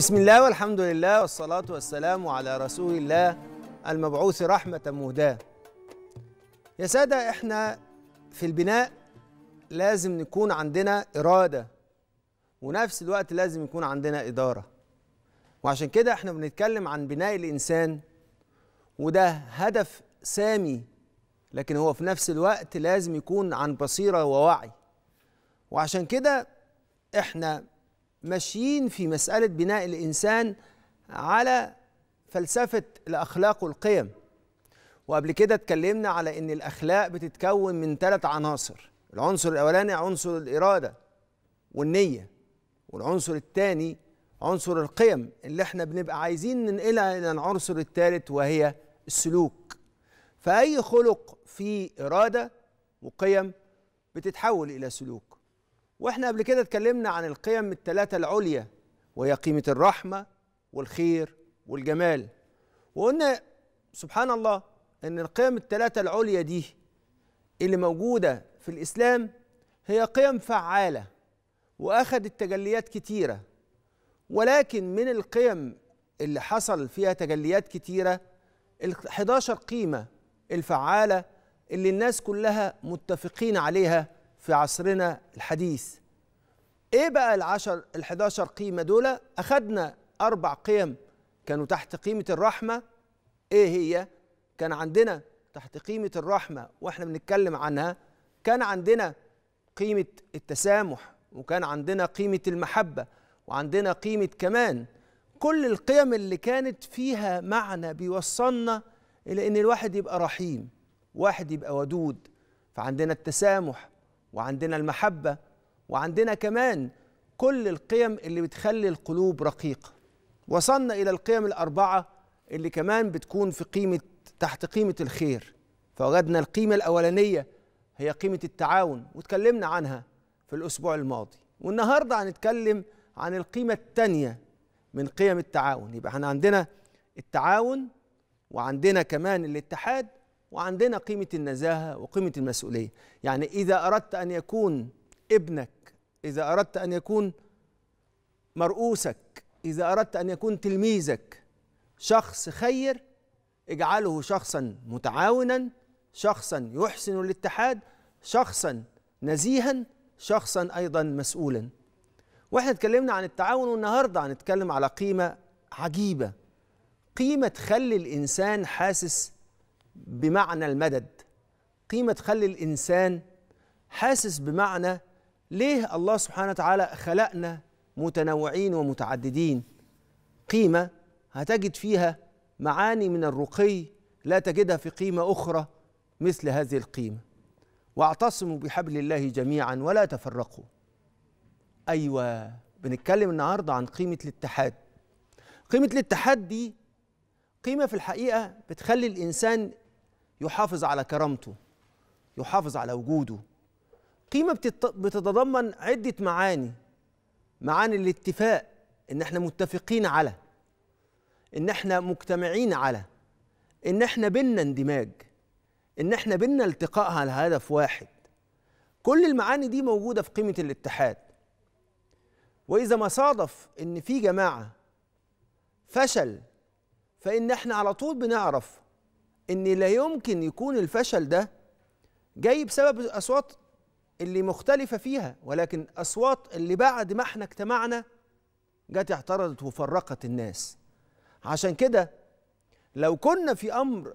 بسم الله والحمد لله والصلاة والسلام على رسول الله المبعوث رحمة مهداة. يا سادة إحنا في البناء لازم نكون عندنا إرادة ونفس الوقت لازم يكون عندنا إدارة. وعشان كده إحنا بنتكلم عن بناء الإنسان وده هدف سامي لكن هو في نفس الوقت لازم يكون عن بصيرة ووعي. وعشان كده إحنا ماشيين في مسألة بناء الإنسان على فلسفة الأخلاق والقيم. وقبل كده اتكلمنا على إن الأخلاق بتتكون من ثلاث عناصر العنصر الأولاني عنصر الإرادة والنية والعنصر الثاني عنصر القيم اللي إحنا بنبقى عايزين ننقلها إلى العنصر الثالث وهي السلوك. فأي خلق فيه إرادة وقيم بتتحول إلى سلوك. وإحنا قبل كده اتكلمنا عن القيم الثلاثة العليا وهي قيمة الرحمة والخير والجمال. وقلنا سبحان الله إن القيم الثلاثة العليا دي اللي موجودة في الإسلام هي قيم فعالة وأخذت تجليات كتيرة. ولكن من القيم اللي حصل فيها تجليات كتيرة ال 11 قيمة الفعالة اللي الناس كلها متفقين عليها في عصرنا الحديث. إيه بقى العشر ال11 قيمة دول؟ أخدنا أربع قيم كانوا تحت قيمة الرحمة. إيه هي؟ كان عندنا تحت قيمة الرحمة وإحنا بنتكلم عنها كان عندنا قيمة التسامح وكان عندنا قيمة المحبة وعندنا قيمة كمان. كل القيم اللي كانت فيها معنى بيوصلنا إلى إن الواحد يبقى رحيم واحد يبقى ودود. فعندنا التسامح وعندنا المحبة وعندنا كمان كل القيم اللي بتخلي القلوب رقيقة. وصلنا إلى القيم الأربعة اللي كمان بتكون في قيمة تحت قيمة الخير. فوجدنا القيمة الأولانية هي قيمة التعاون وتكلمنا عنها في الأسبوع الماضي. والنهاردة هنتكلم عن القيمة الثانية من قيم التعاون. يبقى إحنا عندنا التعاون وعندنا كمان الاتحاد وعندنا قيمة النزاهة وقيمة المسؤولية. يعني إذا أردت أن يكون ابنك إذا أردت أن يكون مرؤوسك إذا أردت أن يكون تلميذك شخص خير اجعله شخصا متعاونا شخصا يحسن الاتحاد شخصا نزيها شخصا أيضا مسؤولا. وإحنا اتكلمنا عن التعاون والنهاردة هنتكلم على قيمة عجيبة. قيمة تخلي الإنسان حاسس بمعنى المدد. قيمة تخلي الإنسان حاسس بمعنى ليه الله سبحانه وتعالى خلقنا متنوعين ومتعددين. قيمة هتجد فيها معاني من الرقي لا تجدها في قيمة أخرى مثل هذه القيمة. واعتصموا بحبل الله جميعا ولا تفرقوا. أيوة بنتكلم النهاردة عن قيمة الاتحاد. قيمة الاتحاد دي قيمة في الحقيقة بتخلي الإنسان يحافظ على كرامته يحافظ على وجوده. قيمة بتتضمن عدة معاني. معاني الاتفاق إن إحنا متفقين على إن إحنا مجتمعين على إن إحنا بينا اندماج إن إحنا بينا التقاء على هدف واحد. كل المعاني دي موجودة في قيمة الاتحاد. وإذا ما صادف إن في جماعة فشل فإن إحنا على طول بنعرف إن لا يمكن يكون الفشل ده جاي بسبب الأصوات اللي مختلفة فيها ولكن أصوات اللي بعد ما إحنا اجتمعنا جت اعترضت وفرقت الناس. عشان كده لو كنا في أمر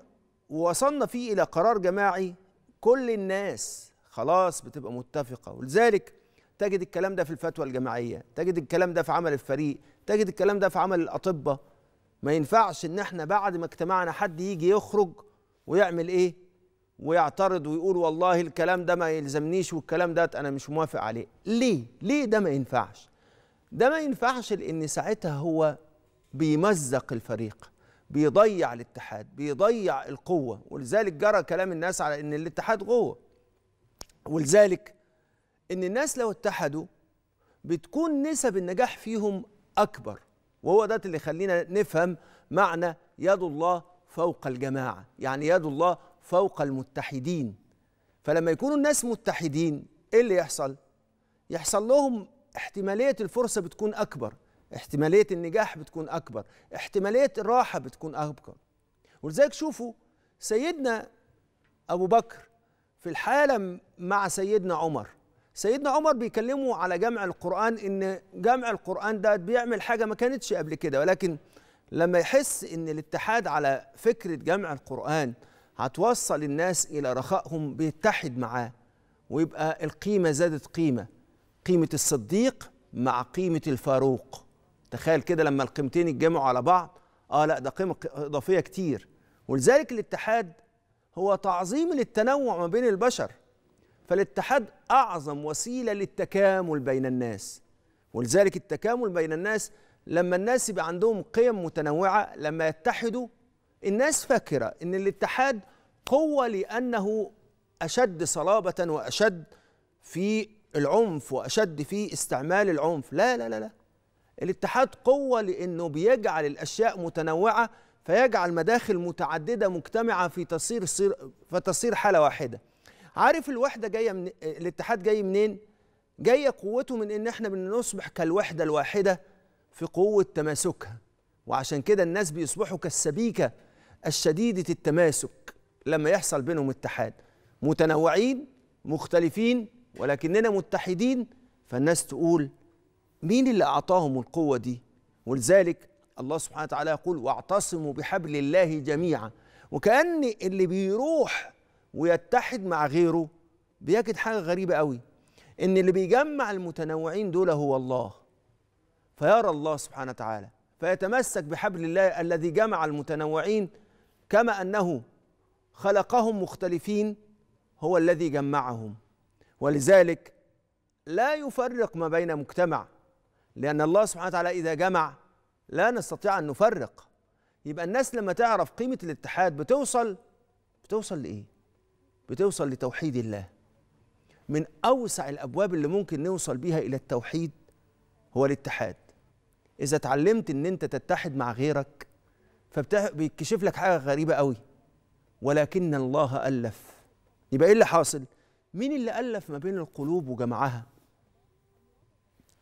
ووصلنا فيه إلى قرار جماعي كل الناس خلاص بتبقى متفقة. ولذلك تجد الكلام ده في الفتوى الجماعية تجد الكلام ده في عمل الفريق تجد الكلام ده في عمل الأطباء. ما ينفعش إن إحنا بعد ما اجتمعنا حد يجي يخرج ويعمل إيه؟ ويعترض ويقول والله الكلام ده ما يلزمنيش والكلام ده أنا مش موافق عليه. ليه؟ ليه ده ما ينفعش؟ ده ما ينفعش لأن ساعتها هو بيمزق الفريق بيضيع الاتحاد بيضيع القوة. ولذلك جرى كلام الناس على إن الاتحاد قوة. ولذلك إن الناس لو اتحدوا بتكون نسب النجاح فيهم أكبر. وهو ده اللي يخلينا نفهم معنى يد الله فوق الجماعة. يعني يد الله فوق المتحدين. فلما يكونوا الناس متحدين إيه اللي يحصل؟ يحصل لهم احتمالية الفرصة بتكون أكبر احتمالية النجاح بتكون أكبر احتمالية الراحة بتكون أكبر. ولذلك شوفوا سيدنا أبو بكر في الحالة مع سيدنا عمر سيدنا عمر بيكلموا على جمع القرآن إن جمع القرآن ده بيعمل حاجة ما كانتش قبل كده ولكن لما يحس إن الاتحاد على فكرة جمع القرآن هتوصل الناس إلى رخائهم بيتحد معاه ويبقى القيمة زادت قيمة. قيمة الصديق مع قيمة الفاروق. تخيل كده لما القيمتين يتجمعوا على بعض آه لا ده قيمة إضافية كتير. ولذلك الاتحاد هو تعظيم للتنوع ما بين البشر. فالاتحاد أعظم وسيلة للتكامل بين الناس. ولذلك التكامل بين الناس لما الناس يبقى عندهم قيم متنوعة لما يتحدوا الناس فاكرة إن الاتحاد قوة لأنه أشد صلابة وأشد في العنف وأشد في استعمال العنف. لا لا لا لا. الاتحاد قوة لأنه بيجعل الأشياء متنوعة فيجعل مداخل متعددة مجتمعة في تصير فتصير حالة واحدة. عارف الوحدة جاية من الاتحاد جاي منين؟ جاية قوته من إن إحنا بنصبح كالوحدة الواحدة في قوة تماسكها. وعشان كده الناس بيصبحوا كالسبيكة الشديدة التماسك لما يحصل بينهم اتحاد. متنوعين مختلفين ولكننا متحدين فالناس تقول مين اللي أعطاهم القوة دي؟ ولذلك الله سبحانه وتعالى يقول واعتصموا بحبل الله جميعا. وكأن اللي بيروح ويتحد مع غيره بيجد حاجة غريبة قوي إن اللي بيجمع المتنوعين دول هو الله. فيرى الله سبحانه وتعالى فيتمسك بحبل الله الذي جمع المتنوعين كما أنه خلقهم مختلفين هو الذي جمعهم. ولذلك لا يفرق ما بين مجتمع لأن الله سبحانه وتعالى إذا جمع لا نستطيع أن نفرق. يبقى الناس لما تعرف قيمة الاتحاد بتوصل بتوصل لإيه؟ بتوصل لتوحيد الله. من أوسع الأبواب اللي ممكن نوصل بيها إلى التوحيد هو الاتحاد. إذا اتعلمت إن أنت تتحد مع غيرك فبيكشف لك حاجة غريبة قوي. ولكن الله ألف. يبقى إيه اللي حاصل؟ مين اللي ألف ما بين القلوب وجمعها؟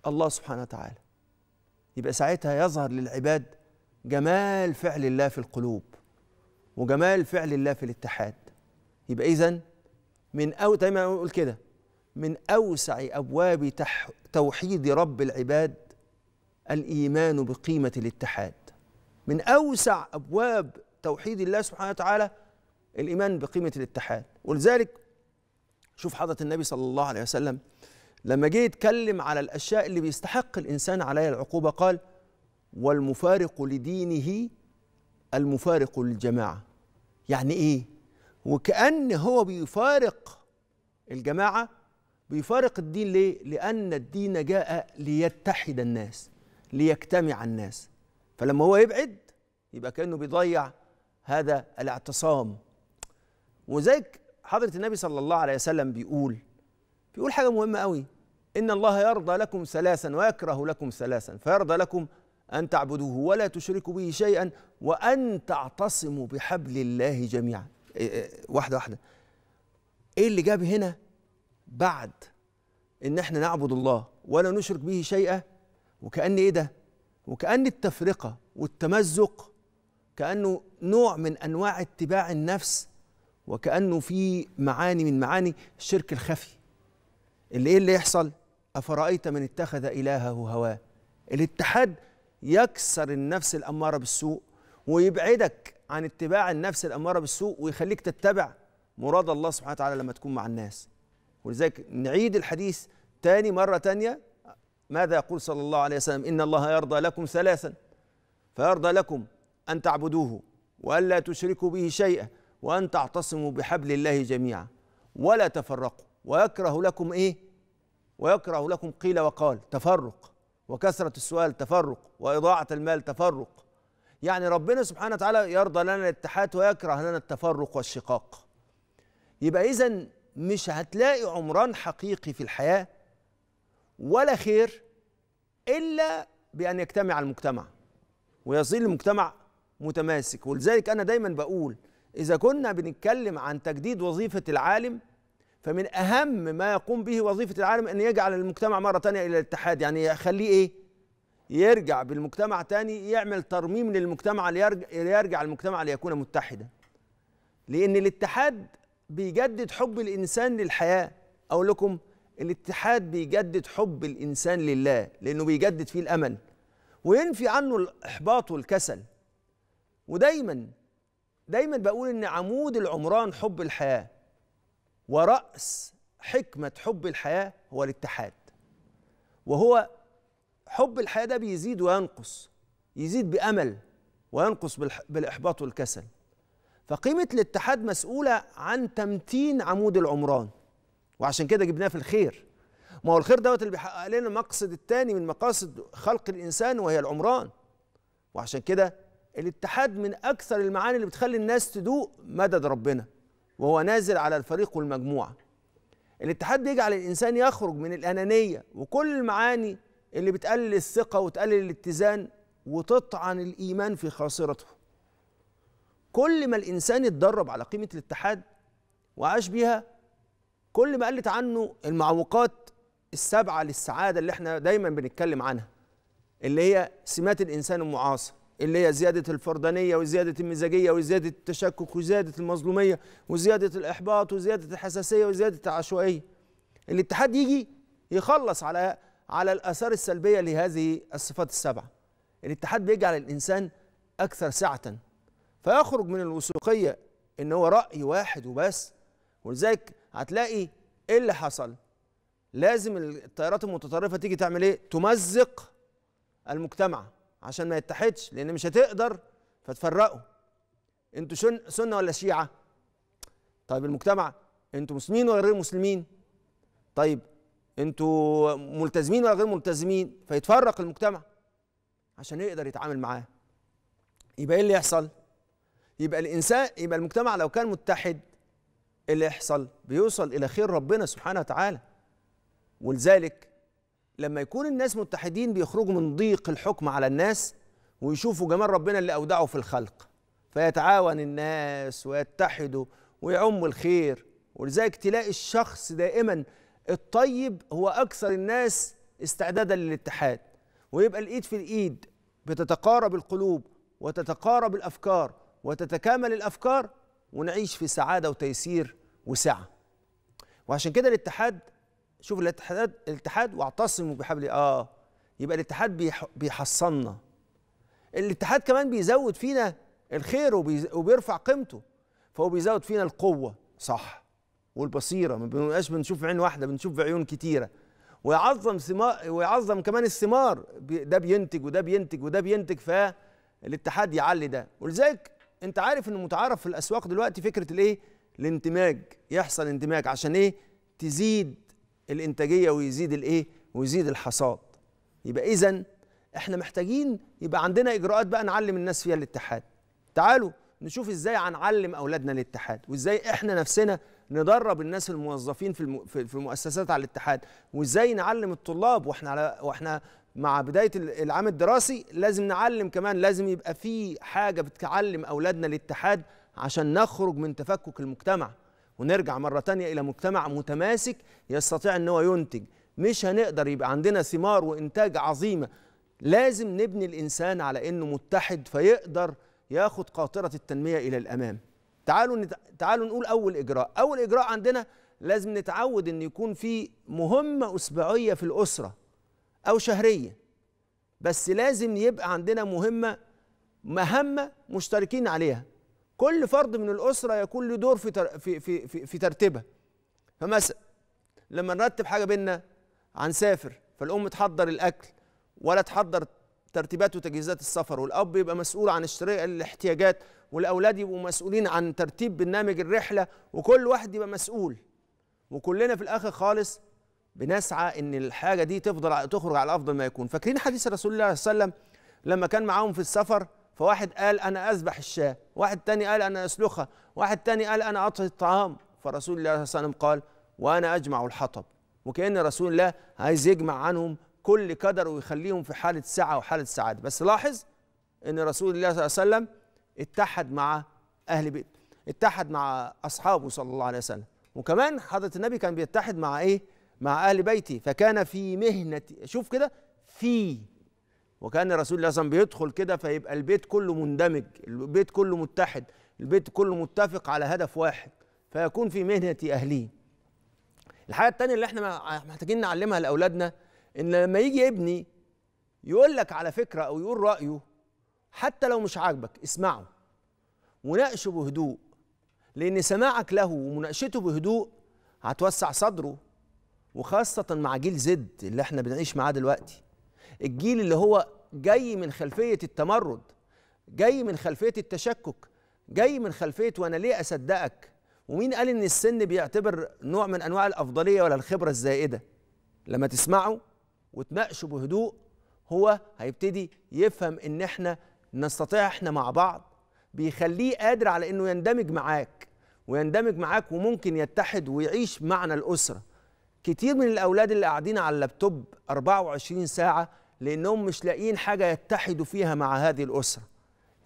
الله سبحانه وتعالى. يبقى ساعتها يظهر للعباد جمال فعل الله في القلوب وجمال فعل الله في الاتحاد. يبقى إذن من أو دايما أقول كده من أوسع أبواب توحيد رب العباد الإيمان بقيمة الاتحاد. من أوسع أبواب توحيد الله سبحانه وتعالى الإيمان بقيمة الاتحاد. ولذلك شوف حضرة النبي صلى الله عليه وسلم لما جه يتكلم على الأشياء اللي بيستحق الإنسان عليها العقوبة قال والمفارق لدينه المفارق للجماعة. يعني إيه؟ وكأن هو بيفارق الجماعة بيفارق الدين ليه؟ لأن الدين جاء ليتحد الناس ليجتمع الناس. فلما هو يبعد يبقى كأنه بيضيع هذا الاعتصام. وزيك حضرة النبي صلى الله عليه وسلم بيقول بيقول حاجة مهمة قوي. إن الله يرضى لكم ثلاثا ويكره لكم ثلاثا فيرضى لكم أن تعبدوه ولا تشركوا به شيئا وأن تعتصموا بحبل الله جميعا. واحدة واحدة. إيه اللي جاب هنا بعد إن إحنا نعبد الله ولا نشرك به شيئا؟ وكأن إيه ده؟ وكأن التفرقة والتمزق كأنه نوع من أنواع اتباع النفس وكأنه في معاني من معاني الشرك الخفي. اللي إيه اللي يحصل؟ أفرأيت من اتخذ إلهه هواه؟ الاتحاد يكسر النفس الأمارة بالسوء ويبعدك عن اتباع النفس الأمارة بالسوء ويخليك تتبع مراد الله سبحانه وتعالى لما تكون مع الناس. ولذلك نعيد الحديث تاني مرة تانية. ماذا يقول صلى الله عليه وسلم؟ إن الله يرضى لكم ثلاثا فيرضى لكم أن تعبدوه وألا تشركوا به شيئا وأن تعتصموا بحبل الله جميعا ولا تفرقوا. ويكره لكم إيه؟ ويكره لكم قيل وقال تفرق وكثرة السؤال تفرق وإضاعة المال تفرق يعني ربنا سبحانه وتعالى يرضى لنا الاتحاد ويكره لنا التفرق والشقاق. يبقى اذا مش هتلاقي عمران حقيقي في الحياة ولا خير إلا بأن يجتمع المجتمع ويظل المجتمع متماسك. ولذلك أنا دايما بقول إذا كنا بنتكلم عن تجديد وظيفة العالم فمن أهم ما يقوم به وظيفة العالم أن يجعل المجتمع مرة ثانية إلى الاتحاد. يعني يخليه إيه؟ يرجع بالمجتمع تاني يعمل ترميم للمجتمع ليرجع, ليرجع المجتمع ليكون متحدا. لأن الاتحاد بيجدد حب الإنسان للحياة. أقول لكم الاتحاد بيجدد حب الإنسان لله لأنه بيجدد فيه الأمل. وينفي عنه الإحباط والكسل. ودايما دايما بقول إن عمود العمران حب الحياة. ورأس حكمة حب الحياة هو الاتحاد. وهو حب الحياة ده بيزيد وينقص يزيد بأمل وينقص بالإحباط والكسل. فقيمة الاتحاد مسؤولة عن تمتين عمود العمران وعشان كده جبناه في الخير. ما هو الخير دوت اللي بيحقق لنا المقصد الثاني من مقاصد خلق الإنسان وهي العمران. وعشان كده الاتحاد من أكثر المعاني اللي بتخلي الناس تدوق مدد ربنا وهو نازل على الفريق والمجموعة. الاتحاد بيجعل الإنسان يخرج من الأنانية وكل المعاني اللي بتقلل الثقة وتقلل الاتزان وتطعن الإيمان في خاصرته. كل ما الإنسان يتدرب على قيمة الاتحاد وعاش بيها كل ما قلت عنه المعوقات السبعة للسعادة اللي إحنا دايما بنتكلم عنها اللي هي سمات الإنسان المعاصر اللي هي زيادة الفردانية وزيادة المزاجية وزيادة التشكك وزيادة المظلومية وزيادة الإحباط وزيادة الحساسية وزيادة العشوائية. الاتحاد يجي يخلص على على الآثار السلبية لهذه الصفات السبعة. الاتحاد بيجعل الإنسان أكثر سعة فيخرج من الوثوقية إن هو رأي واحد وبس. ولذلك هتلاقي إيه اللي حصل؟ لازم التيارات المتطرفة تيجي تعمل إيه؟ تمزق المجتمع عشان ما يتحدش لأن مش هتقدر فتفرقوا. أنتوا سنة ولا شيعة؟ طيب المجتمع أنتوا مسلمين ولا غير مسلمين؟ طيب أنتوا ملتزمين ولا غير ملتزمين؟ فيتفرق المجتمع عشان يقدر يتعامل معاه. يبقى إيه اللي يحصل؟ يبقى الإنسان يبقى المجتمع لو كان متحد إيه اللي يحصل؟ بيوصل إلى خير ربنا سبحانه وتعالى. ولذلك لما يكون الناس متحدين بيخرجوا من ضيق الحكم على الناس ويشوفوا جمال ربنا اللي أودعه في الخلق. فيتعاون الناس ويتحدوا ويعموا الخير. ولذلك تلاقي الشخص دائما الطيب هو أكثر الناس استعدادا للاتحاد ويبقى الإيد في الإيد بتتقارب القلوب وتتقارب الأفكار وتتكامل الأفكار ونعيش في سعادة وتيسير وسعة. وعشان كده الاتحاد شوف الاتحاد الاتحاد واعتصموا بحبل آه يبقى الاتحاد بيحصلنا الاتحاد كمان بيزود فينا الخير وبيرفع قيمته فهو بيزود فينا القوة صح. والبصيرة. ما بنبقاش بنشوف بعين واحدة بنشوف بعيون كتيرة. ويعظم ثمار ويعظم كمان الثمار. ده بينتج وده بينتج وده بينتج فالاتحاد يعلي ده. ولذلك انت عارف انه متعارف في الأسواق دلوقتي فكرة الإيه؟ الانتماج. يحصل انتماج عشان إيه؟ تزيد الإنتاجية ويزيد الإيه؟ ويزيد الحصاد. يبقى إذا إحنا محتاجين يبقى عندنا إجراءات بقى نعلم الناس فيها الاتحاد. تعالوا نشوف إزاي هنعلم أولادنا الاتحاد وإزاي إحنا نفسنا ندرب الناس الموظفين في في المؤسسات على الاتحاد. وإزاي نعلم الطلاب؟ وإحنا على وإحنا مع بداية العام الدراسي لازم نعلم كمان لازم يبقى في حاجة بتعلم أولادنا الاتحاد عشان نخرج من تفكك المجتمع. ونرجع مرة تانية إلى مجتمع متماسك يستطيع أن هو ينتج. مش هنقدر يبقى عندنا ثمار وإنتاج عظيمة. لازم نبني الإنسان على أنه متحد فيقدر ياخد قاطرة التنمية إلى الأمام. تعالوا نت... تعالوا نقول أول إجراء. أول إجراء عندنا لازم نتعود أن يكون في مهمة أسبوعية في الأسرة أو شهرية. بس لازم يبقى عندنا مهمة مهمة مشتركين عليها. كل فرد من الأسرة يكون له دور في في في في, في ترتيبها. فمثلا لما نرتب حاجة بينا هنسافر فالأم تحضر الأكل ولا تحضر ترتيبات وتجهيزات السفر والأب يبقى مسؤول عن اشتراء الاحتياجات والأولاد يبقوا مسؤولين عن ترتيب برنامج الرحلة وكل واحد يبقى مسؤول. وكلنا في الآخر خالص بنسعى إن الحاجة دي تفضل تخرج على أفضل ما يكون. فاكرين حديث رسول الله صلى الله عليه وسلم لما كان معاهم في السفر فواحد قال أنا أذبح الشاة واحد تاني قال أنا أسلخها واحد تاني قال أنا أطهي الطعام. فرسول الله صلى الله عليه وسلم قال وأنا أجمع الحطب. وكأن رسول الله عايز يجمع عنهم كل قدر ويخليهم في حالة سعة وحالة سعادة. بس لاحظ إن رسول الله صلى الله عليه وسلم اتحد مع أهل بيت اتحد مع أصحابه صلى الله عليه وسلم. وكمان حضرة النبي كان بيتحد مع إيه؟ مع أهل بيته. فكان في مهنة شوف كده في وكان الرسول صلى الله عليه وسلم بيدخل كده فيبقى البيت كله مندمج البيت كله متحد البيت كله متفق على هدف واحد فيكون في مهنة أهليه. الحاجة التانية اللي إحنا محتاجين نعلمها لأولادنا إن لما يجي ابني يقول لك على فكرة أو يقول رأيه حتى لو مش عاجبك اسمعه. وناقشه بهدوء لأن سماعك له ومناقشته بهدوء هتوسع صدره وخاصة مع جيل زد اللي إحنا بنعيش معاه دلوقتي. الجيل اللي هو جاي من خلفية التمرد جاي من خلفية التشكك جاي من خلفية وأنا ليه أصدقك؟ ومين قال إن السن بيعتبر نوع من أنواع الأفضلية ولا الخبرة الزائدة؟ لما تسمعه وتناقشه بهدوء هو هيبتدي يفهم إن إحنا نستطيع إحنا مع بعض بيخليه قادر على إنه يندمج معاك ويندمج معاك وممكن يتحد ويعيش معنى الأسرة. كتير من الأولاد اللي قاعدين على اللابتوب 24 ساعة لأنهم مش لاقيين حاجة يتحدوا فيها مع هذه الأسرة.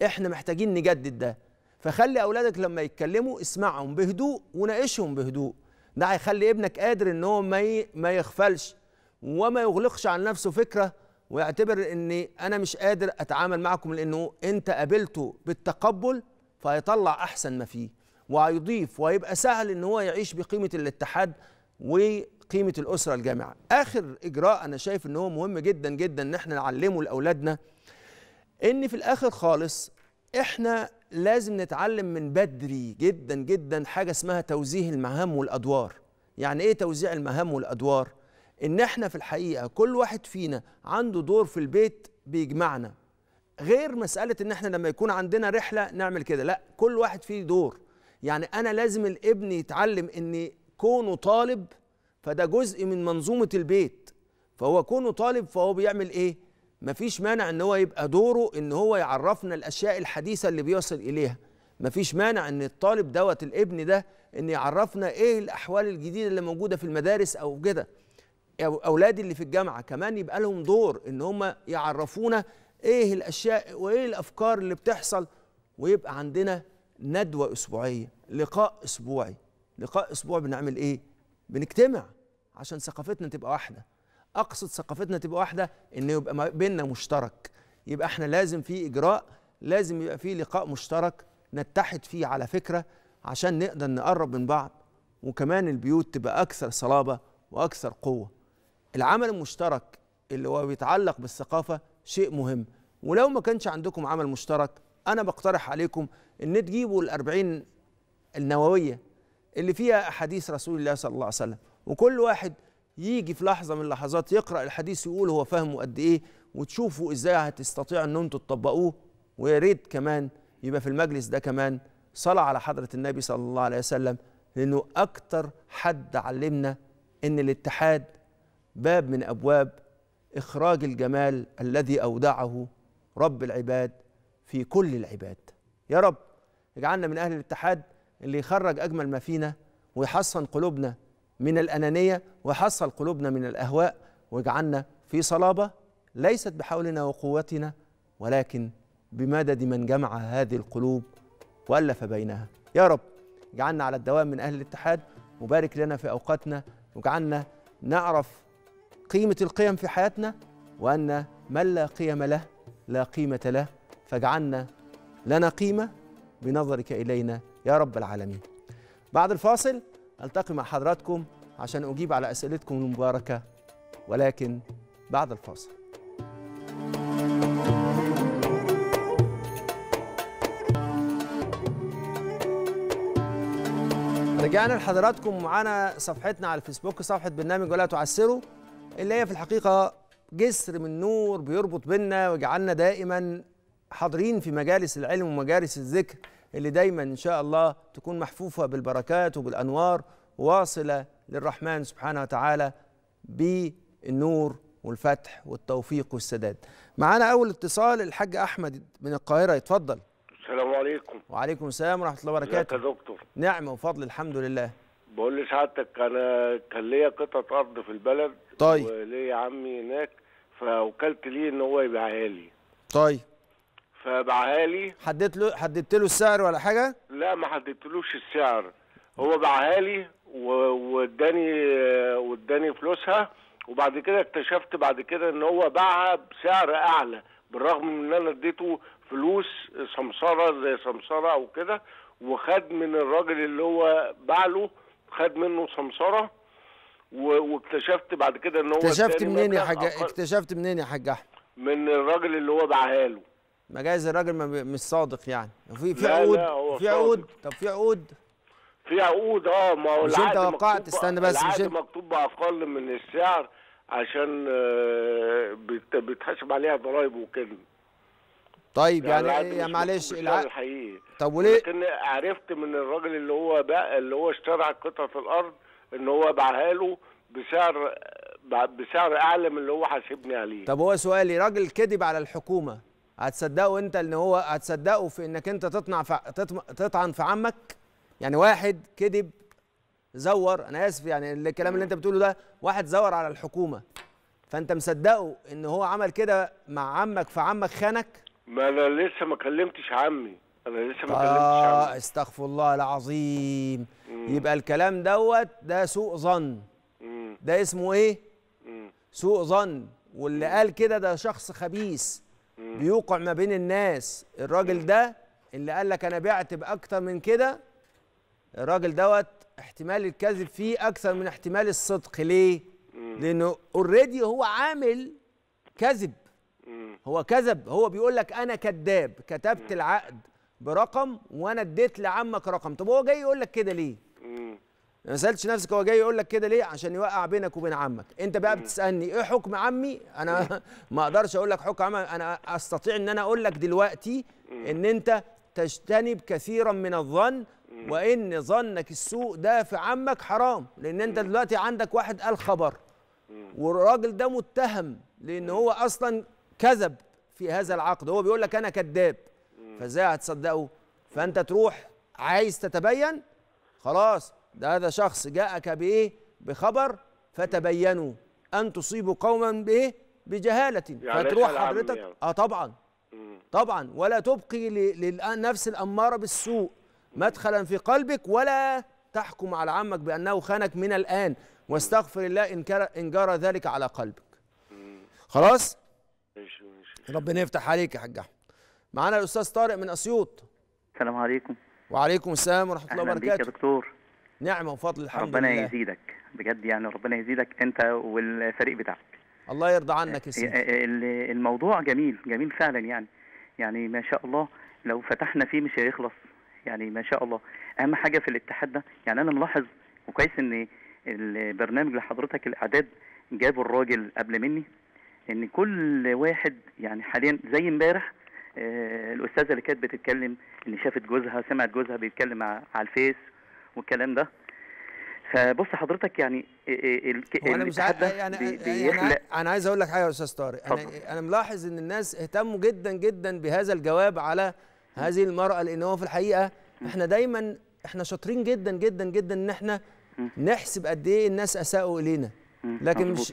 إحنا محتاجين نجدد ده. فخلي أولادك لما يتكلموا اسمعهم بهدوء وناقشهم بهدوء. ده هيخلي ابنك قادر إن هو ما ما يغفلش وما يغلقش عن نفسه فكرة ويعتبر إن أنا مش قادر أتعامل معكم لأنه أنت قابلته بالتقبل فهيطلع أحسن ما فيه وهيضيف وهيبقى سهل إن هو يعيش بقيمة الاتحاد وقيمة الأسرة الجامعة آخر إجراء أنا شايف إن هو مهم جدا جدا إن إحنا نعلمه لأولادنا إن في الآخر خالص إحنا لازم نتعلم من بدري جدا جدا حاجة اسمها توزيع المهام والأدوار يعني إيه توزيع المهام والأدوار؟ إن إحنا في الحقيقة كل واحد فينا عنده دور في البيت بيجمعنا. غير مسألة إن إحنا لما يكون عندنا رحلة نعمل كده لا كل واحد فيه دور. يعني أنا لازم الإبن يتعلم إن كونه طالب فده جزء من منظومة البيت. فهو كونه طالب فهو بيعمل إيه؟ مفيش مانع إن هو يبقى دوره إن هو يعرفنا الأشياء الحديثة اللي بيوصل إليها. مفيش مانع إن الطالب دوت الإبن ده إن يعرفنا إيه الأحوال الجديدة اللي موجودة في المدارس أو كده. اولادي اللي في الجامعة كمان يبقى لهم دور إن هم يعرفونا إيه الأشياء وإيه الأفكار اللي بتحصل ويبقى عندنا ندوة أسبوعية لقاء أسبوعي. لقاء أسبوع بنعمل إيه؟ بنجتمع عشان ثقافتنا تبقى واحدة. أقصد ثقافتنا تبقى واحدة ان يبقى بيننا مشترك. يبقى إحنا لازم في إجراء لازم يبقى في لقاء مشترك نتحد فيه على فكرة عشان نقدر نقرب من بعض. وكمان البيوت تبقى أكثر صلابة وأكثر قوة. العمل المشترك اللي هو بيتعلق بالثقافة شيء مهم. ولو ما كانش عندكم عمل مشترك أنا بقترح عليكم إن تجيبوا الأربعين النووية اللي فيها أحاديث رسول الله صلى الله عليه وسلم. وكل واحد يجي في لحظة من اللحظات يقرأ الحديث يقول هو فاهمه قد إيه وتشوفوا إزاي هتستطيعوا إن أنتم تطبقوه. ويا ريت كمان يبقى في المجلس ده كمان صلاة على حضرة النبي صلى الله عليه وسلم لأنه أكتر حد علمنا إن الاتحاد باب من أبواب إخراج الجمال الذي أودعه رب العباد في كل العباد. يا رب اجعلنا من أهل الاتحاد اللي يخرج أجمل ما فينا ويحصن قلوبنا من الأنانية ويحصل قلوبنا من الأهواء ويجعلنا في صلابة ليست بحولنا وقوتنا ولكن بمدد من جمع هذه القلوب وألف بينها. يا رب اجعلنا على الدوام من أهل الاتحاد وبارك لنا في أوقاتنا واجعلنا نعرف قيمة القيم في حياتنا وأن من لا قيم له لا قيمة له فاجعلنا لنا قيمة بنظرك إلينا يا رب العالمين. بعد الفاصل ألتقي مع حضراتكم عشان أجيب على أسئلتكم المباركة ولكن بعد الفاصل. رجعنا لحضراتكم معانا صفحتنا على الفيسبوك صفحة برنامج ولا تعسروا. اللي هي في الحقيقة جسر من نور بيربط بيننا ويجعلنا دائما حاضرين في مجالس العلم ومجالس الذكر اللي دايما إن شاء الله تكون محفوفة بالبركات وبالأنوار واصلة للرحمن سبحانه وتعالى بالنور والفتح والتوفيق والسداد. معانا أول اتصال الحاج أحمد من القاهرة يتفضل. السلام عليكم وعليكم السلام ورحمة الله وبركاته. يا دكتور نعمة وفضل الحمد لله. بقول لسعادتك أنا كان ليا قطعه أرض في البلد طيب. وليا عمي هناك فوكلت ليه إن هو يبيعها لي. طيب. فباعها لي. حددت له حددت له السعر ولا حاجة؟ لا ما حددتلوش السعر. هو باعها لي واداني واداني فلوسها وبعد كده اكتشفت بعد كده إن هو باعها بسعر أعلى بالرغم من إن أنا اديته فلوس سمسرة زي سمسرة أو كده وخد من الراجل اللي هو باع له خد منه سمسرة واكتشفت بعد كده إن هو اكتشفت منين يا حاج اكتشفت منين يا حاج احمد من الراجل اللي هو باعها له. ما جايز الراجل ما بي- مش صادق يعني. في في عقود؟ في عقود. طب في عقود؟ في عقود آه ما هو مش انت وقعت؟ مكتوب- استنى بس، مش انت- مكتوب بأقل من السعر عشان آه، بيت- بيتحسب عليها ضرايب وكده. طيب يعني, يعني مش معلش مكتوب بالسعر العقد الحقيقي طب وليه؟ لكن عرفت من الراجل اللي هو بقى اللي هو اشترى قطعة الأرض إن هو باعها له بسعر بسعر أعلى من اللي هو حاسبني عليه. طب هو سؤالي راجل كذب على الحكومة هتصدقه أنت إن هو هتصدقه في إنك أنت تطنع في تطم- تطعن في عمك؟ يعني واحد كذب زور أنا آسف يعني الكلام اللي أنت بتقوله ده واحد زور على الحكومة فأنت مصدقه إن هو عمل كده مع عمك فعمك خانك؟ ما أنا لسه ما كلمتش عمي. أنا لسه ما كلمتش آه عمي. استغفر الله العظيم. مم. يبقى الكلام دوت ده سوء ظن. مم. ده اسمه إيه؟ مم. سوء ظن. واللي قال كده ده شخص خبيث. مم. بيوقع ما بين الناس. الراجل ده اللي قال لك أنا بعت بأكتر من كده الراجل دوت احتمال الكذب فيه أكثر من احتمال الصدق. ليه؟ لأنه already هو عامل كذب. مم. هو كذب هو بيقول لك أنا كذاب كتبت العقد برقم وأنا اديت لعمك رقم. طب هو جاي يقول لك كده ليه. ما سألتش نفسك هو جاي يقول لك كده ليه؟ عشان يوقع بينك وبين عمك. أنت بقى بتسألني إيه حكم عمي؟ أنا ما أقدرش أقول لك حكم عمي. أنا أستطيع إن أنا أقول لك دلوقتي إن أنت تجتنب كثيرا من الظن وإن ظنك السوء ده في عمك حرام. لأن أنت دلوقتي عندك واحد قال خبر والراجل ده متهم لأن هو أصلا كذب في هذا العقد. هو بيقول لك أنا كذاب. فإزاي هتصدقه؟ فأنت تروح عايز تتبين؟ خلاص. ده هذا شخص جاءك بايه بخبر فتبينوا أن تصيبوا قوما بايه بجهالة. يعني فتروح حضرتك؟ يعني. آه طبعا. مم. طبعا. ولا تبقي للنفس الأمارة بالسوء. مدخلا في قلبك ولا تحكم على عمك بأنه خانك من الآن. واستغفر الله إن جرى ذلك على قلبك. خلاص؟ ماشي ماشي. ربنا يفتح عليك يا حاج أحمد. معانا الأستاذ طارق من أسيوط. السلام عليكم. وعليكم السلام ورحمة الله أهلا بيك يا وبركاته. دكتور. نعمة وفضل الحمد ربنا لله. يزيدك. بجد يعني ربنا يزيدك أنت والفريق بتاعك. الله يرضى عنك يا سيدي. ال- الموضوع جميل جميل فعلا يعني. يعني ما شاء الله لو فتحنا فيه مش هيخلص. يعني ما شاء الله. أهم حاجة في الاتحاد ده يعني أنا ملاحظ وكويس إن البرنامج لحضرتك الأعداد جابوا الراجل قبل مني إن كل واحد يعني حاليا زي امبارح آه، الأستاذة اللي كانت بتتكلم إن شافت جوزها سمعت جوزها بيتكلم على الفيس والكلام ده. فبص حضرتك يعني آه، آه، هو أنا مش عارف يعني, يعني بيخلق أنا عايز أقول لك حاجة يا أستاذ طارق. أنا. أنا ملاحظ إن الناس اهتموا جدا جدا بهذا الجواب على هذه المرأة لأن هو في الحقيقة إحنا دايما إحنا شاطرين جدا جدا جدا إن إحنا نحسب قد إيه الناس أساءوا إلينا. لكن مش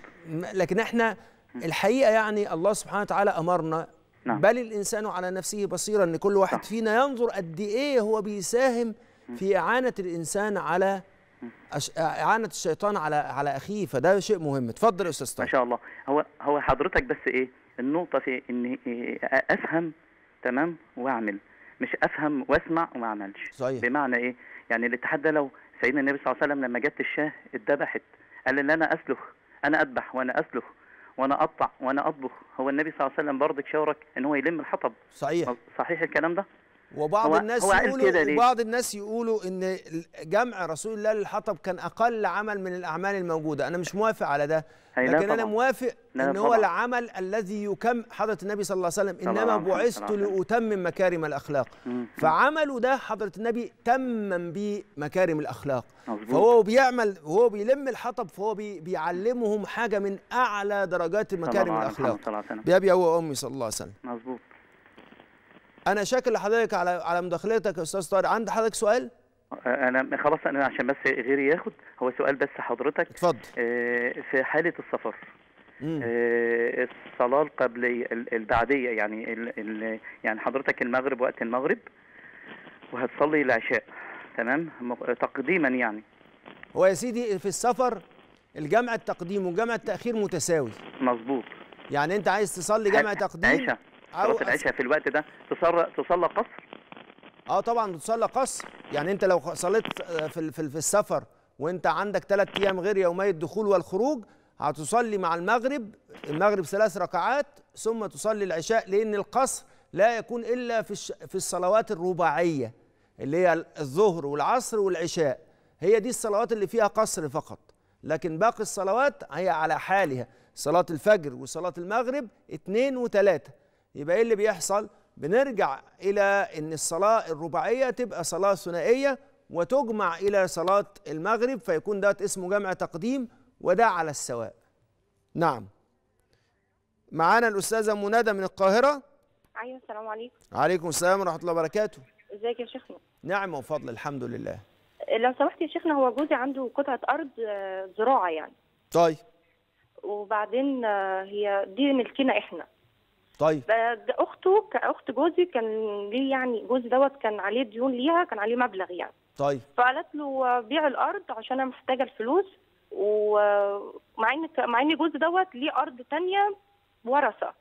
لكن إحنا الحقيقة يعني الله سبحانه وتعالى أمرنا. نعم. بل الإنسان على نفسه بصيرا ان كل واحد صح. فينا ينظر قد إيه هو بيساهم في إعانة الإنسان على أش... إعانة الشيطان على على أخيه. فده شيء مهم. اتفضل يا أستاذ ما طارق شاء الله. هو هو حضرتك بس إيه؟ النقطة في إن إيه أفهم تمام وأعمل. مش أفهم وأسمع وما أعملش. صحيح. بمعنى إيه؟ يعني الاتحاد ده لو سيدنا النبي صلى الله عليه وسلم لما جت الشاه اتذبحت قال ان أنا أسلخ أنا أذبح وأنا أسلخ. وأنا أقطع وأنا أطبخ. هو النبي صلى الله عليه وسلم برضك شاورك إن هو يلم الحطب. صحيح. صحيح الكلام ده؟ وبعض هو- الناس هو يقولوا؟ وبعض الناس يقولوا إن جمع رسول الله للحطب كان أقل عمل من الأعمال الموجودة أنا مش موافق على ده لكن أنا. موافق إن هو طبعاً. العمل الذي يكم حضرة النبي صلى الله عليه وسلم إنما بعثت لأتمم مكارم الأخلاق مم. فعمله ده حضرة النبي تمم بيه مكارم الاخلاق. فهو بيعمل وهو بيلم الحطب فهو بي بيعلمهم حاجة من أعلى درجات مكارم الأخلاق هو وأمي صلى الله عليه وسلم مظبوط أنا شاكر لحضرتك على على مداخلتك يا أستاذ طارق. عند حضرتك سؤال؟ أنا خلاص أنا عشان بس غيري ياخد هو سؤال بس حضرتك. اتفضل. آه، في حالة السفر. آه، الصلاة القبلية ال- البعدية يعني ال ال يعني حضرتك المغرب وقت المغرب وهتصلي العشاء تمام؟ تقديما يعني. هو يا سيدي في السفر الجمع التقديم وجمع التأخير متساوي. مظبوط. يعني أنت عايز تصلي جمع تقديم؟ عشاء. صلاة أس- العشاء في الوقت ده تصلى تصلى قصر آه طبعا بتصلى قصر. يعني أنت لو صليت في في ال- في السفر وأنت عندك ثلاث أيام غير يومي الدخول والخروج هتصلي مع المغرب المغرب ثلاث ركعات ثم تصلي العشاء لأن القصر لا يكون إلا في الش- في الصلوات الرباعية اللي هي الظهر والعصر والعشاء. هي دي الصلوات اللي فيها قصر فقط. لكن باقي الصلوات هي على حالها. صلاة الفجر وصلاة المغرب اتنين وتلاتة. يبقى إيه اللي بيحصل؟ بنرجع إلى إن الصلاة الرباعية تبقى صلاة ثنائية وتجمع إلى صلاة المغرب فيكون ده اسمه جمع تقديم وده على السواء. نعم. معانا الأستاذة منادى من القاهرة. أيوه السلام عليكم. عليكم السلام ورحمة الله وبركاته. إزيك يا شيخنا؟ نعمة وفضل الحمد لله. لو سمحت يا شيخنا هو جوزي عنده قطعة أرض آه، زراعة يعني. طيب. وبعدين آه، هي دي ملكنا إحنا. طيب. أخته كاخت جوزي كان ليه يعني جوزي دوت كان عليه ديون ليها كان عليه مبلغ يعني. طيب. فقالت له بيع الأرض عشان أنا محتاجة الفلوس ومع إن مع إن جوزي دوت ليه أرض تانية ورثة.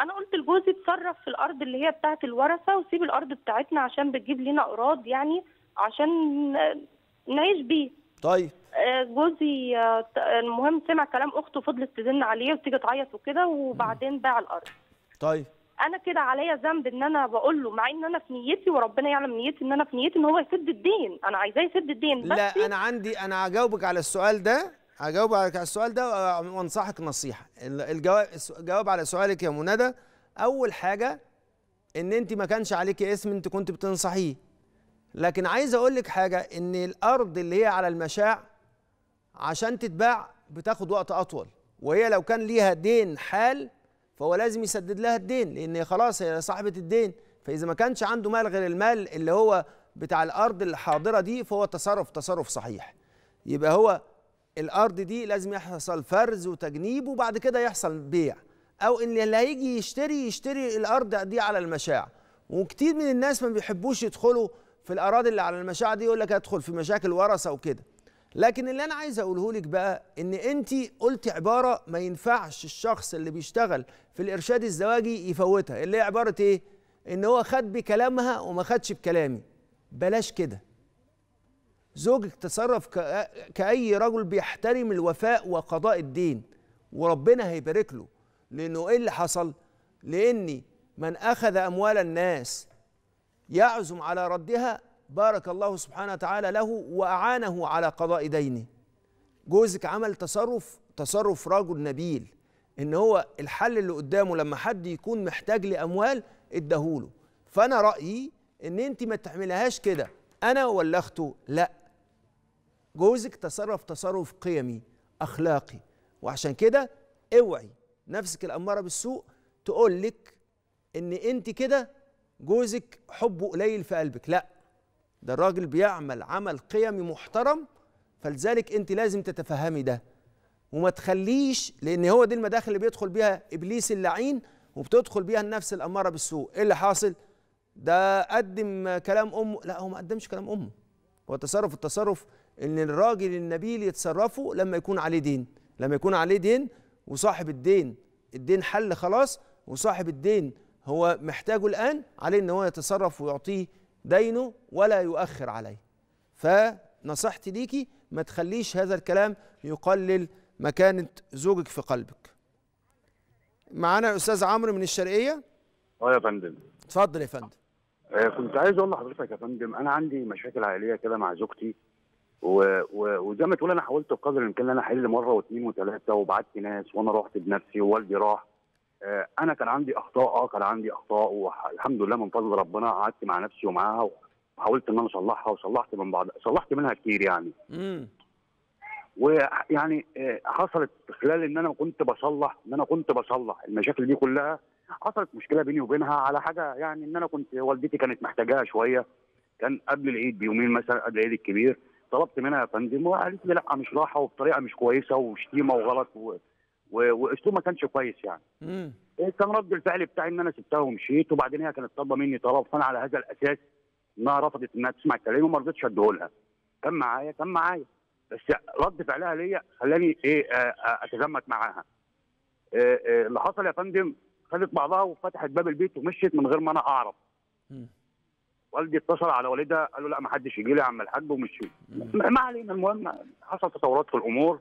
أنا قلت لجوزي اتصرف في الأرض اللي هي بتاعه الورثة وسيب الأرض بتاعتنا عشان بتجيب لنا ايراد يعني عشان نعيش بيه. طيب. آه، جوزي آه، المهم سمع كلام أخته فضلت تزن عليه وتيجي تعيط وكده وبعدين باع الأرض. طيب. أنا كده عليا ذنب إن أنا بقول له مع إن أنا في نيتي وربنا يعلم نيتي إن أنا في نيتي إن هو يسد الدين. أنا عايزاه يسد الدين. بس لا أنا عندي أنا هجاوبك على السؤال ده هجاوب على السؤال ده وأنصحك نصيحة. ال- الجواب الجواب على سؤالك يا منى أول حاجة إن أنت ما كانش عليكي اسم أنت كنت بتنصحيه. لكن عايز أقول لك حاجة إن الأرض اللي هي على المشاع عشان تتباع بتاخد وقت أطول. وهي لو كان ليها دين حال فهو لازم يسدد لها الدين لأن خلاص هي صاحبة الدين. فإذا ما كانش عنده مال غير المال اللي هو بتاع الأرض الحاضرة دي فهو تصرف تصرف صحيح. يبقى هو الأرض دي لازم يحصل فرز وتجنيب وبعد كده يحصل بيع. أو إن اللي هيجي يشتري يشتري الأرض دي على المشاع. وكتير من الناس ما بيحبوش يدخلوا في الأراضي اللي على المشاع دي يقول لك أدخل في مشاكل ورثة وكده. لكن اللي أنا عايز أقوله لك بقى إن انت قلتي عبارة ما ينفعش الشخص اللي بيشتغل في الإرشاد الزواجي يفوتها. اللي هي عبارة إيه؟ إن هو خد بكلامها وما خدش بكلامي. بلاش كده. زوجك تصرف كأي رجل بيحترم الوفاء وقضاء الدين وربنا هيبارك له. لأنه إيه اللي حصل؟ لأن من أخذ أموال الناس يعزم على ردها بارك الله سبحانه وتعالى له وأعانه على قضاء دينه. جوزك عمل تصرف تصرف رجل نبيل إن هو الحل اللي قدامه لما حد يكون محتاج لأموال اداهوله. فأنا رأيي إن أنت ما تعملهاش كده. أنا ولا أخته؟ لا. جوزك تصرف تصرف قيمي أخلاقي. وعشان كده اوعي نفسك الأمارة بالسوء تقول لك إن أنت كده جوزك حبه قليل في قلبك. لا. ده الراجل بيعمل عمل قيمي محترم فلذلك انت لازم تتفهمي ده. وما تخليش لأن هو دي المداخل اللي بيدخل بيها إبليس اللعين وبتدخل بيها النفس الأمارة بالسوء. إيه اللي حاصل؟ ده قدم كلام أمه. لا هو ما قدمش كلام أمه. هو تصرف التصرف إن الراجل النبيل يتصرفه لما يكون عليه دين. لما يكون عليه دين وصاحب الدين. الدين حل خلاص وصاحب الدين هو محتاجه الآن عليه إن هو يتصرف ويعطيه دينه ولا يؤخر عليه. فنصيحتي ليكي ما تخليش هذا الكلام يقلل مكانة زوجك في قلبك. معانا الأستاذ عمرو من الشرقية؟ آه يا فندم. اتفضل يا فندم. آه كنت عايز أقول لحضرتك يا فندم أنا عندي مشاكل عائلية كده مع زوجتي و... و... وزي ما تقول أنا حاولت بقدر الإمكان إن أنا أحل مرة واثنين وثلاثه وبعت ناس وأنا رحت بنفسي ووالدي راح. أنا كان عندي أخطاء آه كان عندي أخطاء والحمد لله من فضل ربنا قعدت مع نفسي ومعاها وحاولت إن أنا أصلحها وصلحت من بعض صلحت منها كتير يعني امم ويعني آه، حصلت خلال إن أنا كنت بصلح إن أنا كنت بصلح المشاكل دي كلها حصلت مشكلة بيني وبينها على حاجة يعني إن أنا كنت والدتي كانت محتاجاها شوية كان قبل العيد بيومين مثلا قبل العيد الكبير طلبت منها يا فندم وقالت لي لأ مش راحة وبطريقة مش كويسة وشتيمة وغلط. واسلوب ما كانش كويس يعني. امم إيه كان رد الفعل بتاعي إن أنا سبتها ومشيت وبعدين هي كانت طالبة مني طلب فأنا على هذا الأساس إنها رفضت إنها تسمع كلامي وما رضيتش اديه لها كان معايا كان معايا. بس رد فعلها ليا خلاني إيه اتزمت معاها. آه، آه، اللي حصل يا فندم خدت بعضها وفتحت باب البيت ومشيت من غير ما أنا أعرف. مم. والدي اتصل على والدها قال له لا ما حدش يجي لي يا عم الحاج ومشي ما علينا المهم حصل تطورات في الأمور.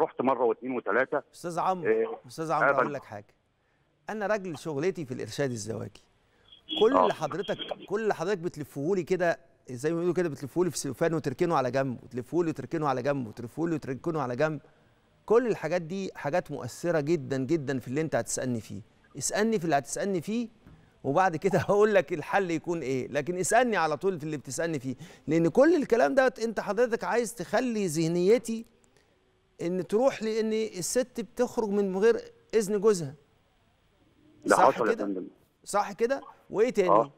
رحت مرة واثنين وثلاثه أستاذ عمرو إيه. أستاذ عمرو. أقول لك حاجة أنا راجل شغلتي في الإرشاد الزواجي كل آه. اللي حضرتك كل اللي حضرتك بتلفهولي كده زي ما بيقولوا كده بتلفهولي في سلوفان وتركنه على جنب وتلفهولي وتركنه على جنب وتلفهولي وتركنه على جنب كل الحاجات دي حاجات مؤثرة جدا جدا في اللي أنت هتسألني فيه اسألني في اللي هتسألني فيه وبعد كده هقول لك الحل يكون إيه لكن اسألني على طول في اللي بتسألني فيه لأن كل الكلام ده أنت حضرتك عايز تخلي ذهنيتي إن تروح لأن الست بتخرج من غير إذن جوزها. ده حصل يا كده؟ فندم. صح كده؟ وإيه تاني؟ آه.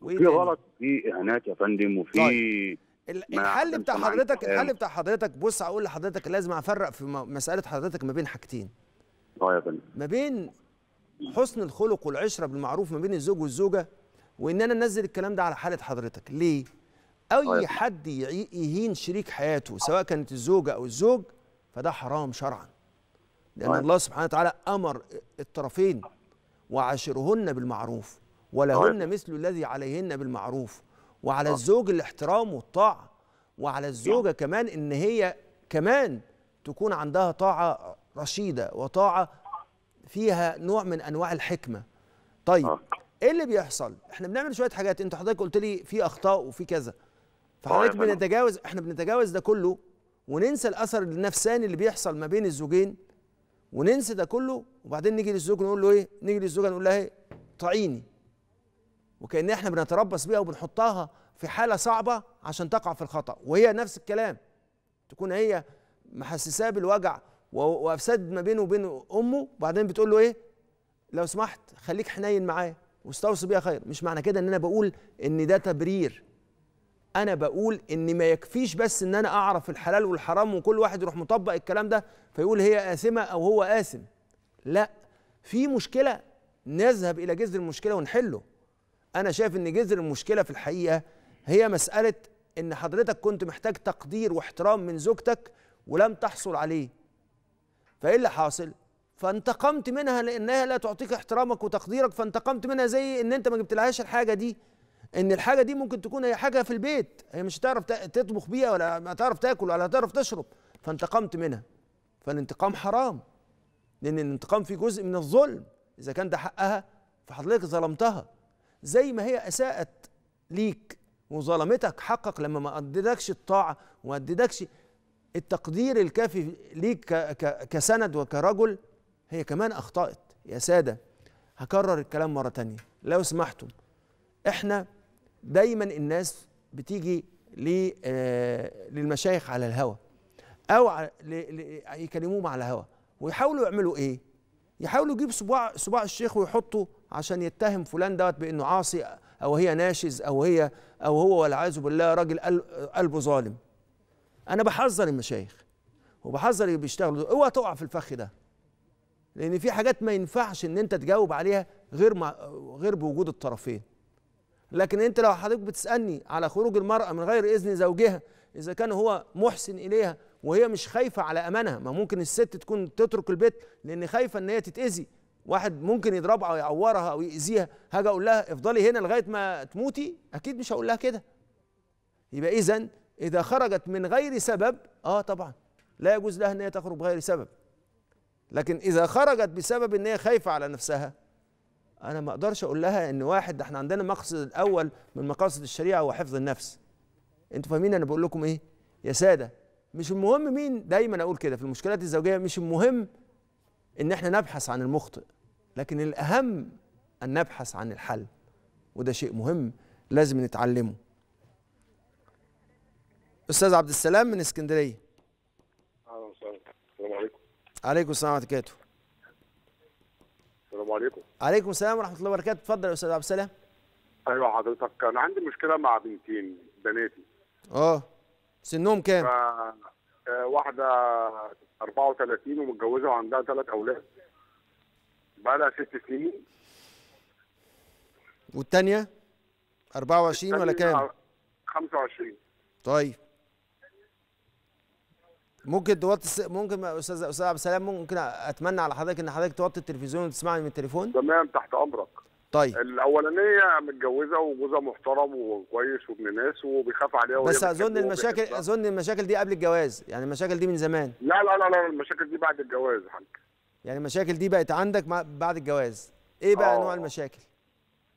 وإيه في غلط في إهانات يا فندم وفي طيب. الحل بتاع حضرتك. الحل بتاع حضرتك بص هقول لحضرتك لازم أفرق في مسألة حضرتك ما بين حاجتين. آه يا فندم. ما بين حسن الخلق والعشرة بالمعروف ما بين الزوج والزوجة وإن أنا أنزل الكلام ده على حالة حضرتك. ليه؟ آه أي حد يهين شريك حياته سواء كانت الزوجة أو الزوج فده حرام شرعا. لأن آه. الله سبحانه وتعالى أمر الطرفين وعاشرهن بالمعروف ولهن مثل الذي عليهن بالمعروف وعلى الزوج الاحترام والطاعة وعلى الزوجة كمان إن هي كمان تكون عندها طاعة رشيدة وطاعة فيها نوع من أنواع الحكمة. طيب آه. إيه اللي بيحصل؟ إحنا بنعمل شوية حاجات. أنت حضرتك قلت لي في أخطاء وفي كذا. فحضرتك فندم. بنتجاوز إحنا بنتجاوز ده كله وننسى الأثر النفساني اللي بيحصل ما بين الزوجين. وننسى ده كله وبعدين نيجي للزوج نقول له إيه؟ نيجي للزوجه نقول لها إيه؟ طعيني. وكأن إحنا بنتربص بيها وبنحطها في حالة صعبة عشان تقع في الخطأ. وهي نفس الكلام. تكون هي محسساه بالوجع و- وافسدت ما بينه وبين أمه وبعدين بتقول له إيه؟ لو سمحت خليك حنين معايا واستوصي بيها خير. مش معنى كده إن أنا بقول إن ده تبرير. أنا بقول ان ما يكفيش بس ان أنا اعرف الحلال والحرام وكل واحد يروح مطبق الكلام ده فيقول هي آثمة أو هو آثم. لا في مشكلة نذهب إلى جذر المشكلة ونحله. أنا شايف إن جذر المشكلة في الحقيقة هي مسألة إن حضرتك كنت محتاج تقدير واحترام من زوجتك ولم تحصل عليه. فإيه اللي حاصل؟ فانتقمت منها لأنها لا تعطيك احترامك وتقديرك فانتقمت منها زي إن أنت ما جبتلهاش الحاجة دي. إن الحاجة دي ممكن تكون هي حاجة في البيت هي مش هتعرف تطبخ بيها ولا ما تعرف تاكل ولا هتعرف تشرب فانتقمت منها. فالانتقام حرام لأن الانتقام فيه جزء من الظلم. إذا كان ده حقها فحضرتك ظلمتها. زي ما هي أساءت ليك وظلمتك حقك لما ما أديتكش الطاعة وما أديتكش التقدير الكافي ليك كسند وكرجل هي كمان أخطأت. يا سادة هكرر الكلام مرة تانية. لو سمحتم إحنا دايما الناس بتيجي آه، للمشايخ على الهوى أو يكلموهم على الهوى ويحاولوا يعملوا إيه؟ يحاولوا يجيب صباع صباع الشيخ ويحطوا عشان يتهم فلان دوت بإنه عاصي أو هي ناشز أو هي أو هو والعياذ بالله راجل قل- قلبه ظالم. أنا بحذر المشايخ وبحذر اللي بيشتغلوا اوعى تقع في الفخ ده لأن في حاجات ما ينفعش إن أنت تجاوب عليها غير مع غير بوجود الطرفين. لكن انت لو حضرتك بتسألني على خروج المرأة من غير إذن زوجها إذا كان هو محسن إليها وهي مش خايفة على أمانها ما ممكن الست تكون تترك البيت لأن خايفة إن هي تتأذي. واحد ممكن يضربها أو يعورها أو يأذيها هاجي أقول لها افضلي هنا لغاية ما تموتي أكيد مش هقول لها كده. يبقى اذا إذا خرجت من غير سبب آه طبعا لا يجوز لها إن هي تخرج بغير سبب. لكن إذا خرجت بسبب إن هي خايفة على نفسها أنا ما أقدرش أقول لها إن واحد ده إحنا عندنا المقصد الأول من مقاصد الشريعة هو حفظ النفس. أنتوا فاهمين أنا بقول لكم إيه؟ يا سادة مش المهم مين دايما أقول كده في المشكلات الزوجية مش المهم إن إحنا نبحث عن المخطئ لكن الأهم أن نبحث عن الحل وده شيء مهم لازم نتعلمه. أستاذ عبد السلام من اسكندرية. أهلا وسهلا. السلام عليكم. عليكم السلام ورحمة الله وبركاته. السلام عليكم. عليكم السلام ورحمة الله وبركاته. اتفضل يا أستاذ عبد السلام. أيوه حضرتك. أنا عندي مشكلة مع بنتين بناتي. آه. سنهم كام؟ ف آه، واحدة 34 ومتجوزة وعندها ثلاث أولاد. بقى لها ست سنين. والتانية؟ 24 ولا كام؟ 25 طيب. ممكن توطي الس- ممكن أستاذ أستاذ عبد السلام ممكن أتمنى على حضرتك إن حضرتك توطي التلفزيون وتسمعني من التليفون؟ تمام تحت أمرك. طيب. الأولانية متجوزة وجوزها محترم وكويس وابن ناس وبيخاف عليها بس أظن المشاكل. أظن المشاكل دي قبل الجواز يعني المشاكل دي من زمان. لا لا لا لا المشاكل دي بعد الجواز يا حاج. يعني المشاكل دي بقت عندك بعد الجواز. إيه بقى آه. نوع المشاكل؟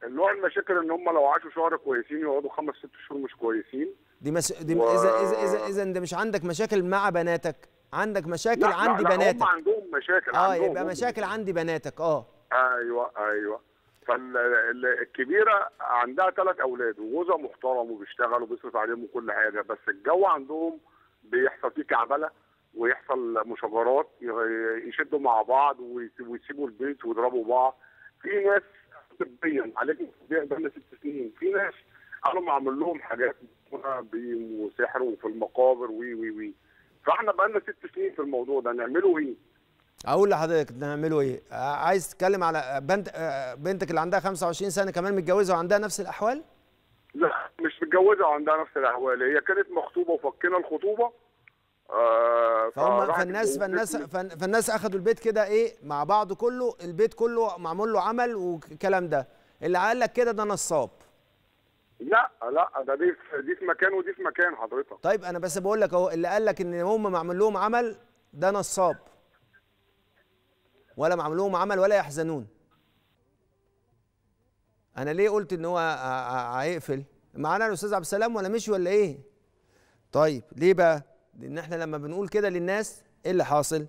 نوع المشاكل إن هم لو عاشوا شهر كويسين يقعدوا خمس ست شهور مش كويسين. دي مس... دي و- إذا إذا إذا إذا أنت مش عندك مشاكل مع بناتك عندك مشاكل لا عندي لا لا بناتك. هم عندهم مشاكل آه عندهم يبقى هم. مشاكل عندي بناتك آه. أيوه أيوه. فالكبيره عندها ثلاث أولاد وجوزها محترم وبيشتغل وبيصرف عليهم وكل حاجة بس الجو عندهم بيحصل فيه كعبلة ويحصل مشاجرات يشدوا مع بعض ويس- ويسيبوا البيت ويضربوا بعض. في ناس طبيا عليكم طبيا بقالنا ست سنين في ناس قالوا معمول لهم حاجات بيم وسحر وفي المقابر وي وي وي. فاحنا بقالنا ست سنين في الموضوع ده نعمله إيه؟ أقول لحضرتك نعمله إيه؟ عايز تتكلم على بنت بنتك اللي عندها 25 سنة كمان متجوزة وعندها نفس الأحوال؟ لا مش متجوزة وعندها نفس الأحوال هي كانت مخطوبة وفكينا الخطوبة. آه فهم فالناس فالناس فالناس أخدوا البيت كده إيه مع بعض كله البيت كله معمول له عمل والكلام ده. اللي قال لك كده ده نصاب. لا لا ده دي في دي في مكان ودي في مكان حضرتك. طيب أنا بس بقول لك أهو اللي قال لك إن هم معمول لهم عمل ده نصاب. ولا معمول لهم عمل ولا يحزنون. أنا ليه قلت إن هو هيقفل؟ معانا الأستاذ عبد السلام ولا مشي ولا إيه؟ طيب ليه بقى؟ لأن إحنا لما بنقول كده للناس إيه اللي حاصل؟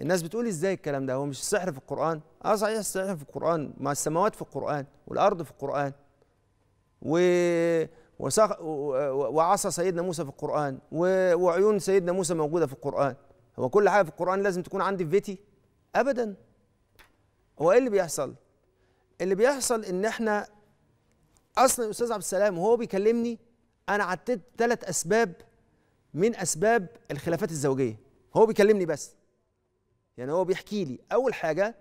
الناس بتقول إزاي الكلام ده؟ هو مش السحر في القرآن؟ آه صحيح السحر في القرآن ما السماوات في القرآن والأرض في القرآن. و وعصا سيدنا موسى في القرآن. وعيون سيدنا موسى موجودة في القرآن. هو كل حاجة في القرآن لازم تكون عندي في بيتي؟ أبدا. هو إيه اللي بيحصل؟ اللي بيحصل إن إحنا أصلا الأستاذ عبد السلام وهو بيكلمني أنا عديت ثلاث أسباب من أسباب الخلافات الزوجية. هو بيكلمني بس. يعني هو بيحكي لي. أول حاجة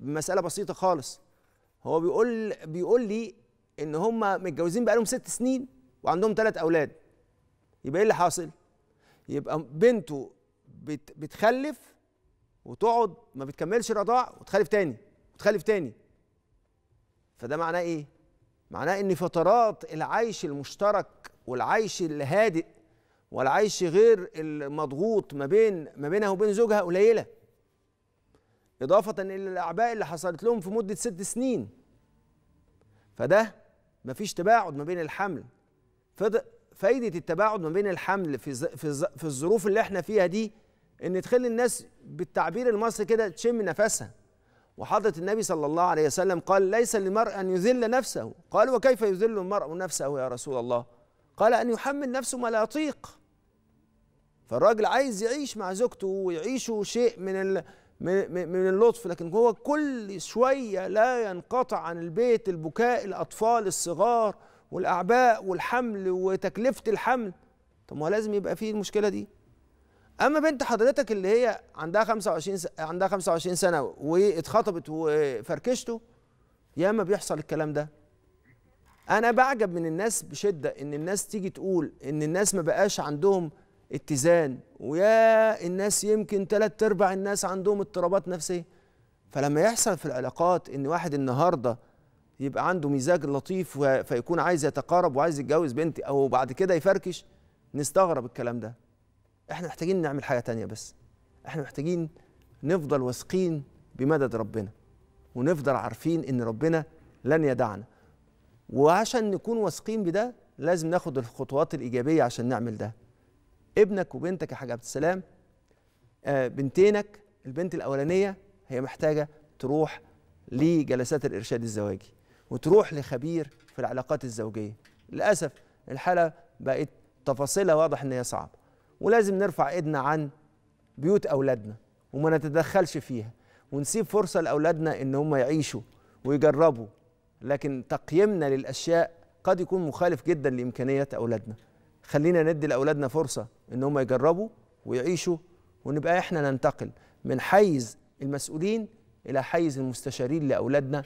مسألة بسيطة خالص. هو بيقول بيقول لي إن هم متجوزين بقالهم ست سنين وعندهم ثلاث أولاد. يبقى إيه اللي حاصل؟ يبقى بنته بت بتخلف وتقعد ما بتكملش رضاع وتخلف تاني وتخلف تاني. فده معناه إيه؟ معناه إن فترات العيش المشترك والعيش الهادئ والعيش غير المضغوط ما بين ما بينها وبين زوجها قليلة. إضافة إلى الأعباء اللي حصلت لهم في مدة ست سنين. فده مفيش تباعد ما بين الحمل. فايدة التباعد ما بين الحمل في في في الظروف اللي إحنا فيها دي إن تخلي الناس بالتعبير المصري كده تشم نفسها. وحضرة النبي صلى الله عليه وسلم قال ليس للمرء أن يذل نفسه. قال وكيف يذل المرء نفسه يا رسول الله؟ قال أن يحمل نفسه ما لا يطيق. فالراجل عايز يعيش مع زوجته ويعيشوا شيء من من اللطف. لكن هو كل شوية لا ينقطع عن البيت البكاء الأطفال الصغار والأعباء والحمل وتكلفة الحمل. طب ما لازم يبقى فيه المشكلة دي. أما بنت حضرتك اللي هي عندها 25 س... عندها 25 سنة واتخطبت وفركشته ياما بيحصل الكلام ده. أنا بعجب من الناس بشدة إن الناس تيجي تقول إن الناس ما بقاش عندهم اتزان ويا الناس يمكن تلات أرباع الناس عندهم اضطرابات نفسية. فلما يحصل في العلاقات إن واحد النهارده يبقى عنده مزاج لطيف فيكون عايز يتقارب وعايز يتجوز بنتي أو بعد كده يفركش نستغرب الكلام ده. إحنا محتاجين نعمل حاجة تانية بس. إحنا محتاجين نفضل واثقين بمدد ربنا ونفضل عارفين إن ربنا لن يدعنا. وعشان نكون واثقين بده لازم ناخد الخطوات الإيجابية عشان نعمل ده. ابنك وبنتك يا حاج عبد السلام آه، بنتينك البنت الأولانية هي محتاجة تروح لجلسات الإرشاد الزواجي وتروح لخبير في العلاقات الزوجية. للأسف الحالة بقت تفاصيلها واضح إن هي صعبة. ولازم نرفع إيدنا عن بيوت أولادنا وما نتدخلش فيها ونسيب فرصة لأولادنا إن هم يعيشوا ويجربوا. لكن تقييمنا للأشياء قد يكون مخالف جدا لإمكانيات أولادنا. خلينا ندي لأولادنا فرصة إن هم يجربوا ويعيشوا ونبقى إحنا ننتقل من حيز المسؤولين إلى حيز المستشارين لأولادنا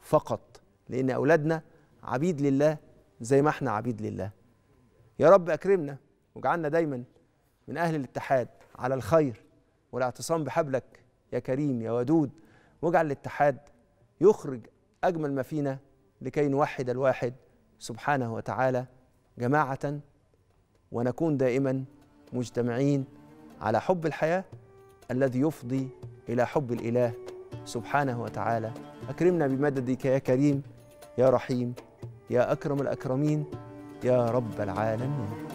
فقط. لأن أولادنا عبيد لله زي ما إحنا عبيد لله. يا رب أكرمنا واجعلنا دايما من أهل الاتحاد على الخير والاعتصام بحبلك يا كريم يا ودود. واجعل الاتحاد يخرج أجمل ما فينا لكي نوحد الواحد سبحانه وتعالى جماعة ونكون دائما مجتمعين على حب الحياة الذي يفضي إلى حب الإله سبحانه وتعالى. أكرمنا بمددك يا كريم يا رحيم يا أكرم الأكرمين يا رب العالمين.